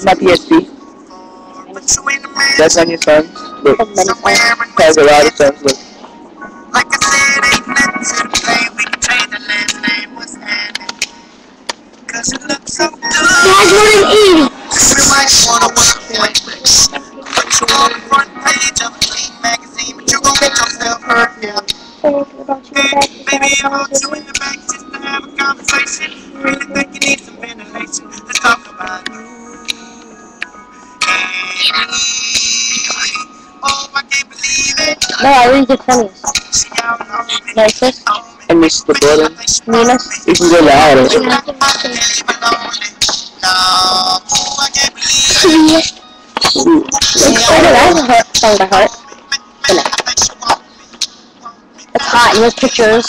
is my PSP. That's on your phone. Look, Has many songs. has a lot of songs. Look. Like I said, ain't nothing to play. We can change the last name. Happening? Cause it looks so good. Guys, what! We might wanna work point. Put you on the front page of a clean magazine, but you gon' get yourself hurt, yeah. Baby, I want you in the back just to have a conversation. Really think you need some No, I read the funniest. She out on me. Nicest. I missed the button. Meanest. You can go louder. Ooh. Oh, no, that's a heart song by heart. It's hot in those pictures.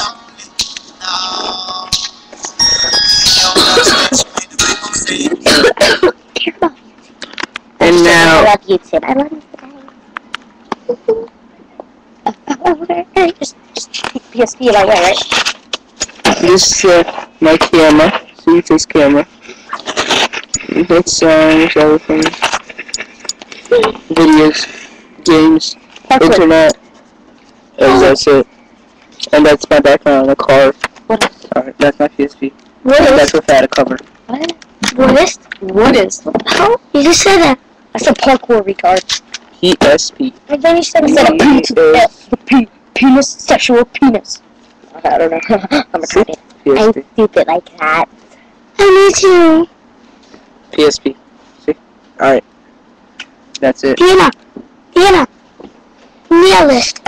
I now, love YouTube. I love YouTube. Just, just PSP right away, right? this is uh, my camera. See this camera. It's songs, everything. Videos, games, Parkwood. internet. And that's it. And that's my background on the car. What is? Alright, that's my PSP. What And is? that's without a cover. What? What is? What is? How? You just said that. I a parkour retard. PSP. And then he said instead of P to eh, the F, the P, penis, sexual penis. I don't know. I'm retarded. I'm stupid like that. I need to. PSP. See? Alright. That's it. Diana. Diana. Nihilist.